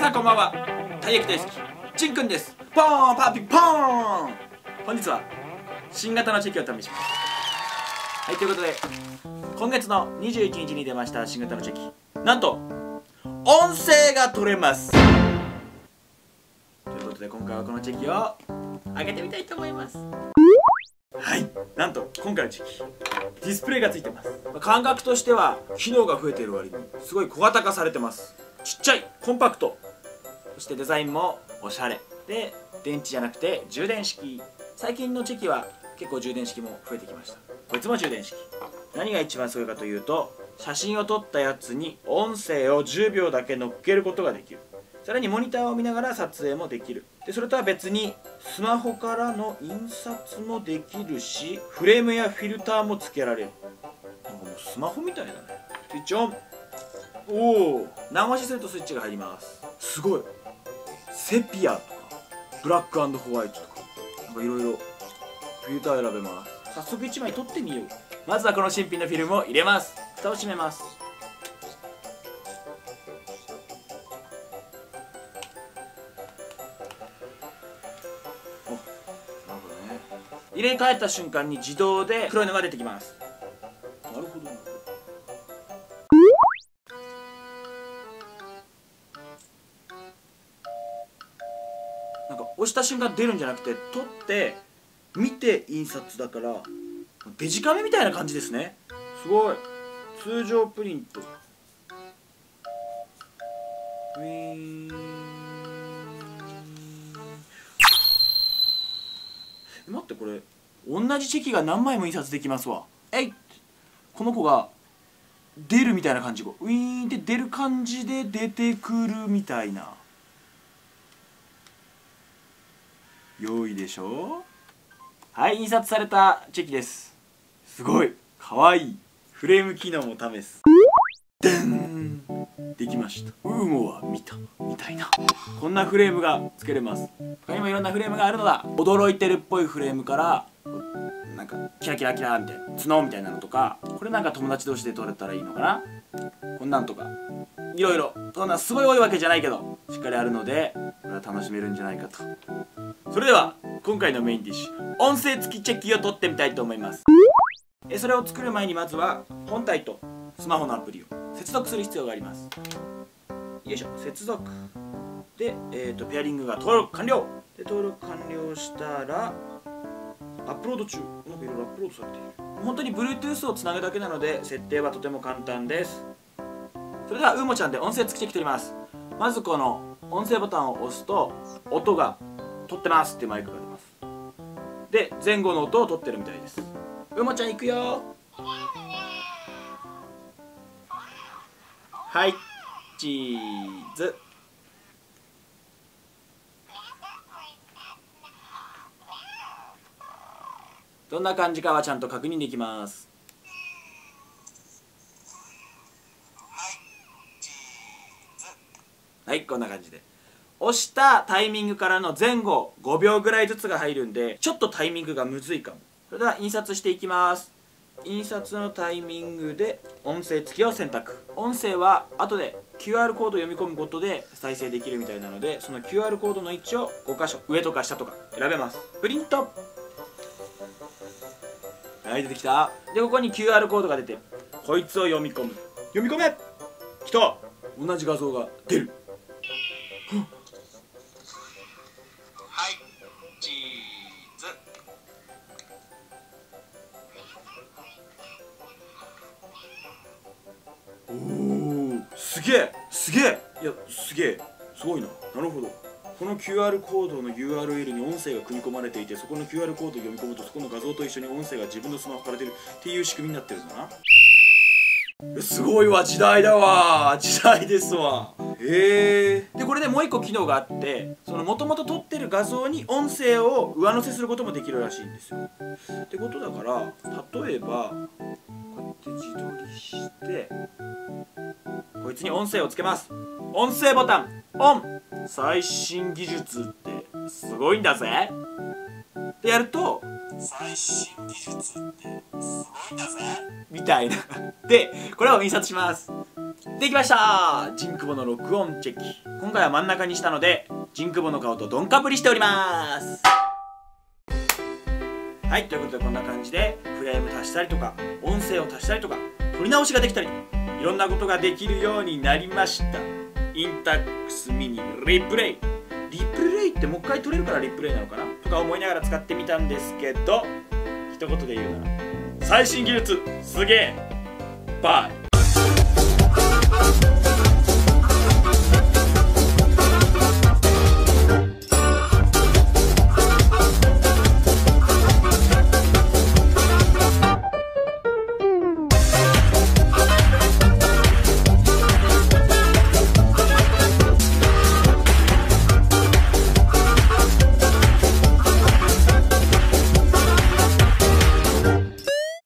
さんこんばんは。たい焼き大好き。ちんくんです。ポーンパピポーン。本日は新型のチェキを試します。はいということで今月の21日に出ました新型のチェキ。なんと音声が取れます。ということで今回はこのチェキを開けてみたいと思います。はいなんと今回のチェキ。ディスプレイがついてます。感覚としては機能が増えている割にすごい小型化されてます。ちっちゃいコンパクト。そしてデザインもおしゃれ。で電池じゃなくて充電式。最近のチェキは結構充電式も増えてきました。こいつも充電式。何が一番すごいかというと写真を撮ったやつに音声を10秒だけ乗っけることができる。さらにモニターを見ながら撮影もできる。でそれとは別にスマホからの印刷もできるしフレームやフィルターもつけられる。なんかもうスマホみたいだね。スイッチオン。おお長押しするとスイッチが入ります。すごい。セピアとかブラックホワイトとかなんかいろいろフィルター選べます。早速1枚取ってみよう。まずはこの新品のフィルムを入れます。蓋を閉めます。入れ替えた瞬間に自動で黒いのが出てきます押した瞬間出るんじゃなくて取って見て印刷だからデジカメみたいな感じですね。すごい。通常プリント。ウィーン。え待ってこれ同じチェキが何枚も印刷できますわ。えいこの子が出るみたいな感じ。ウィーンって出る感じで出てくるみたいな良いでしょ？はい印刷されたチェキです。すごい。かわい。いフレーム機能も試す。でんできました。ウーモは見た。みたいな。こんなフレームがつけれます。他にもいろんなフレームがあるのだ。驚いてるっぽいフレームからなんかキラキラキラみたいな角みたいなのとかこれなんか友達同士で撮れたらいいのかな。こんなんとか。いろいろ。そんなすごい多いわけじゃないけどしっかりあるのでこれは楽しめるんじゃないかと。それでは今回のメインディッシュ音声付きチェキを撮ってみたいと思います。えそれを作る前にまずは本体とスマホのアプリを接続する必要があります。よいしょ。接続。で、えーと、ペアリングが登録完了。で登録完了したらアップロード中。なんかいろいろアップロードされている。本当に Bluetooth をつなぐだけなので設定はとても簡単です。それではうもちゃんで音声付きチェキ取ります。まずこの音声ボタンを押すと音が撮ってますっていうマイクが出ます。で前後の音を撮ってるみたいです。うもちゃん行くよ。はい。チーズ。どんな感じかはちゃんと確認できます。はいこんな感じで。押したタイミングからの前後5秒ぐらいずつが入るんでちょっとタイミングがむずいかも。それでは印刷していきます。印刷のタイミングで音声付きを選択。音声は後で QR コードを読み込むことで再生できるみたいなのでその QR コードの位置を5箇所上とか下とか選べます。プリント。はい出てきた。でここに QR コードが出てこいつを読み込む。読み込め。きた。同じ画像が出るげえすげえ。いやすげえ。すごいな。なるほど。この QR コードの URL に音声が組み込まれていてそこの QR コードを読み込むとそこの画像と一緒に音声が自分のスマホから出るっていう仕組みになってるんだな。すごいわ。時代だわ。時代ですわ。へえ。でこれでもう一個機能があってそのもともと撮ってる画像に音声を上乗せすることもできるらしいんですよ。ってことだから例えばこうやって自撮りしてこいつに音声をつけます。音声ボタン。オン。最新技術ってすごいんだぜ。ってやると最新技術ってすごいんだぜ。みたいな。でこれを印刷します。できました。ジンクボの録音チェキ今回は真ん中にしたのでジンクボの顔とドンかぶりしております。はいということでこんな感じでフレーム足したりとか音声を足したりとか撮り直しができたりいろんなことができるようになりました。インタックスミニリプレイ。リプレイってもう一回取れるからリプレイなのかな？とか思いながら使ってみたんですけど一言で言うなら。最新技術すげえ。バイ。